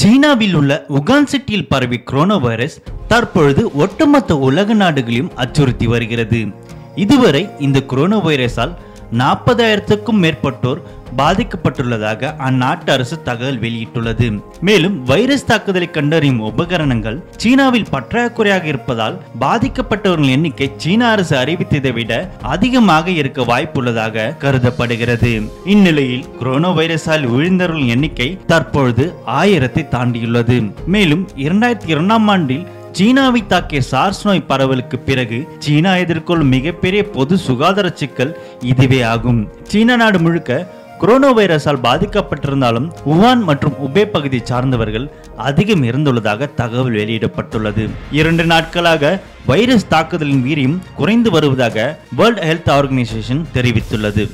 சீனாவில் உள்ள உகான் சிட்டியில் பரவி கொரோனா வைரஸ் தற்பொழுது ஒட்டுமொத்த உலக நாடுகளையும் அச்சுறுத்தி வருகிறது. இதுவரை இந்த கொரோனா வைரஸால் நாற்பதாயிரத்துக்கும் மேற்பட்டோர் பாதிக்கப்பட்டுள்ளதாக அந்நாட்டு அரசு தகவல் வெளியிட்டுள்ளது. மேலும் வைரஸ் தாக்குதலை கண்டறியும் உபகரணங்கள் சீனாவில் பற்றாக்குறையாக இருப்பதால் பாதிக்கப்பட்டவர்கள் எண்ணிக்கை சீன அரசு அறிவித்ததை விட அதிகமாக இருக்க வாய்ப்புள்ளதாக கருதப்படுகிறது. இந்நிலையில் கொரோனா வைரஸால் விழுந்தவர்களின் எண்ணிக்கை தற்பொழுது ஆயிரத்தை தாண்டியுள்ளது. மேலும் இரண்டாயிரத்தி இரண்டாம் ஆண்டில் சீனாவை தாக்கிய சார்ஸ் நோய் பரவலுக்கு பிறகு சீனா எதிர்கொள்ளும் மிகப்பெரிய பொது சுகாதார சிக்கல் இதுவே ஆகும். சீன நாடு முழுக்க கொரோனா வைரஸால் பாதிக்கப்பட்டிருந்தாலும் உவான் மற்றும் உபே பகுதியை சார்ந்தவர்கள் அதிகம் இருந்துள்ளதாக தகவல் வெளியிடப்பட்டுள்ளது. இரண்டு நாட்களாக வைரஸ் தாக்குதலின் வீரியம் குறைந்து வருவதாக வேர்ல்ட் ஹெல்த் ஆர்கனைசேஷன் தெரிவித்துள்ளது.